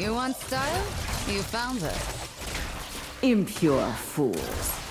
You want style? You found her. Impure fools.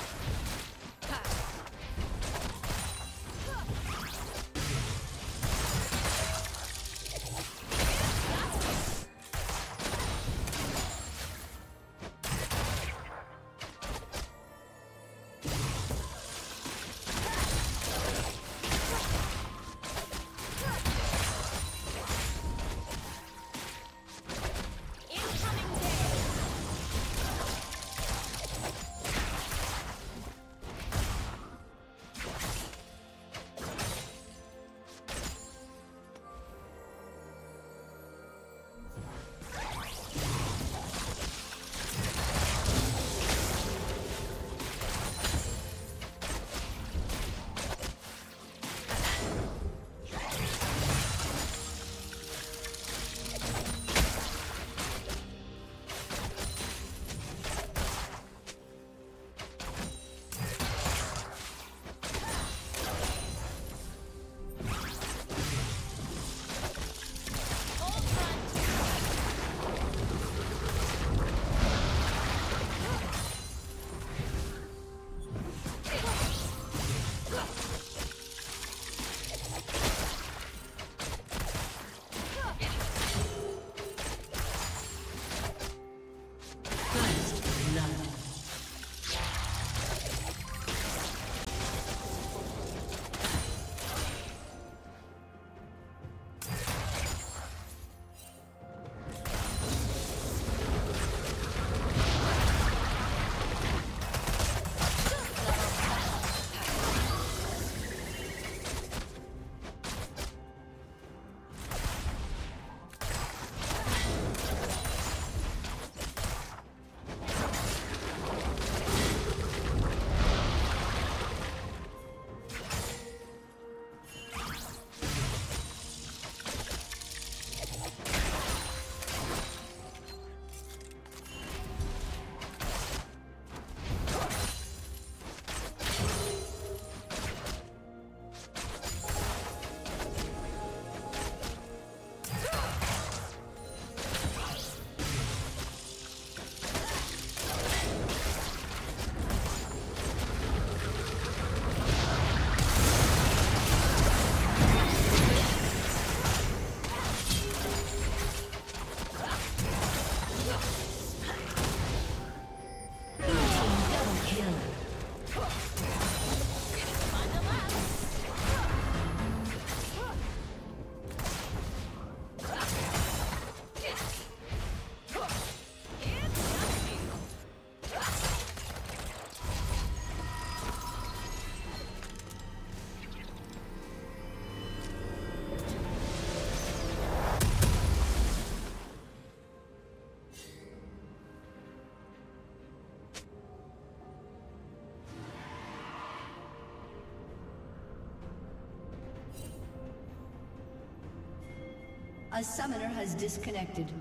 A summoner has disconnected.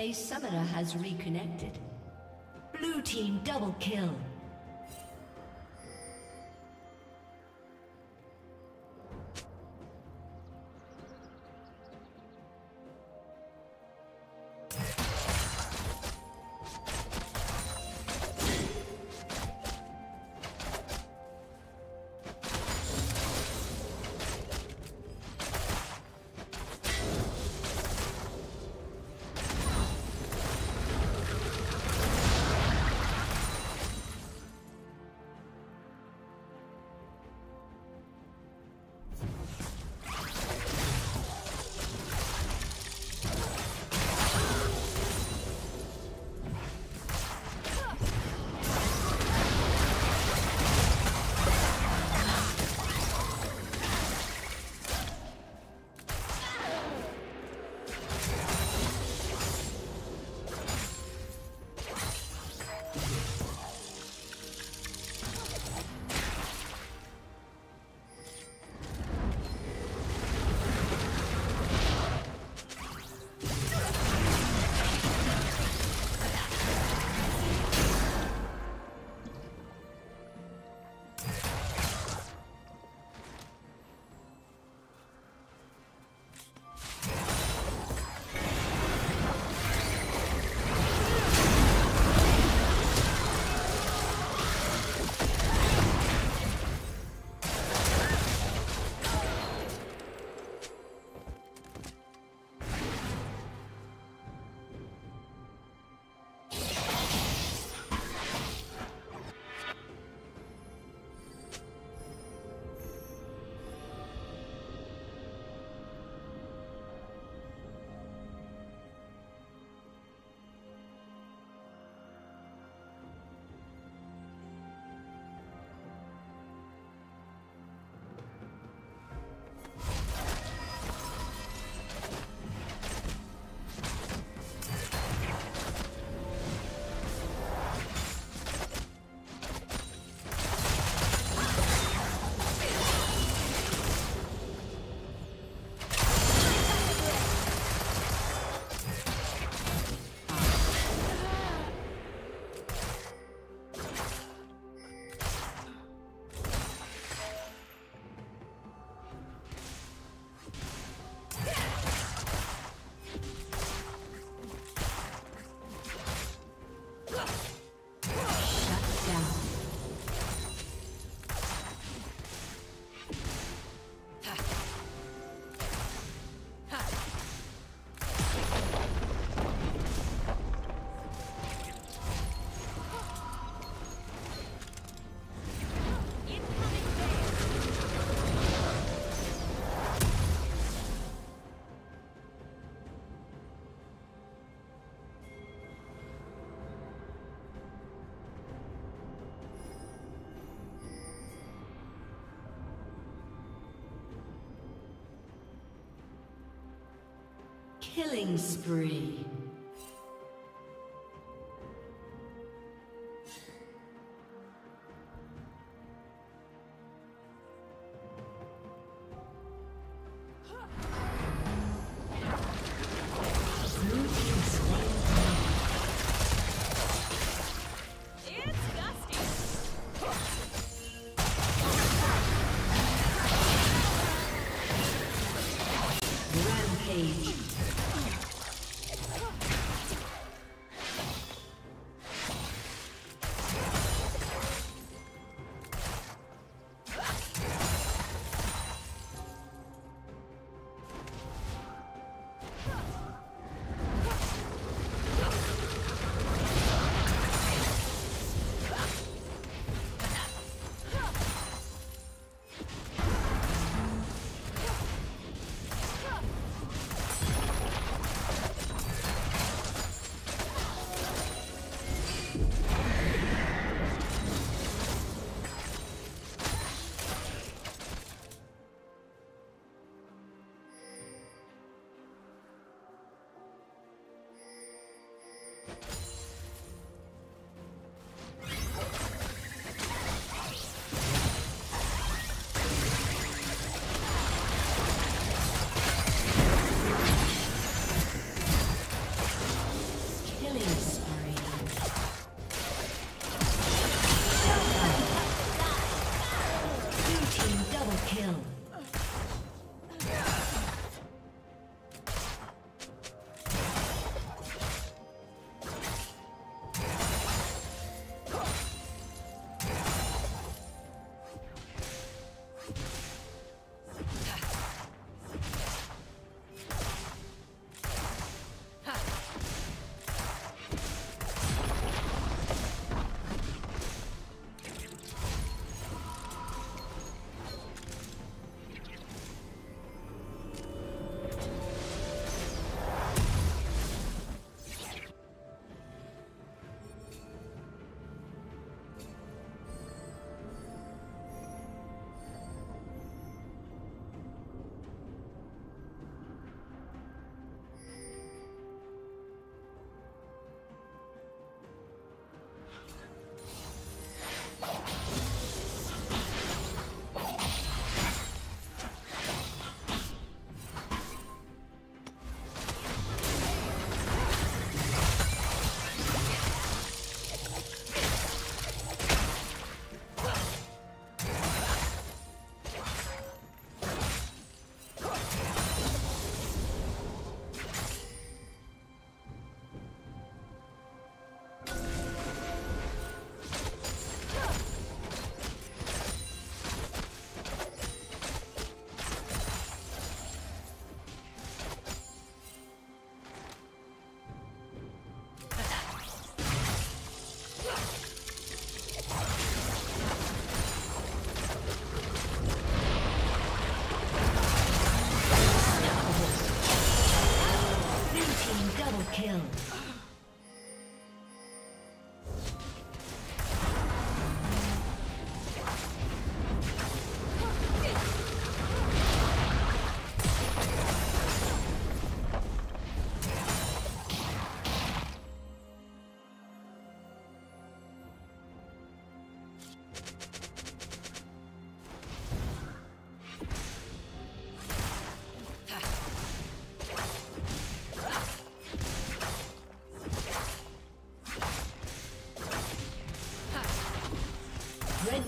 A summoner has reconnected. Blue team double kill. Killing spree.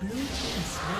Blue team's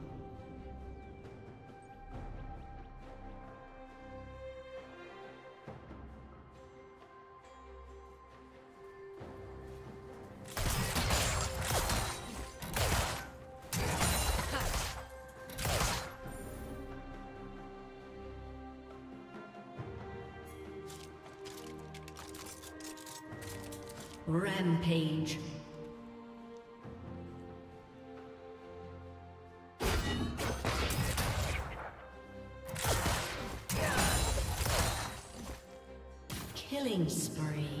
Killing spree.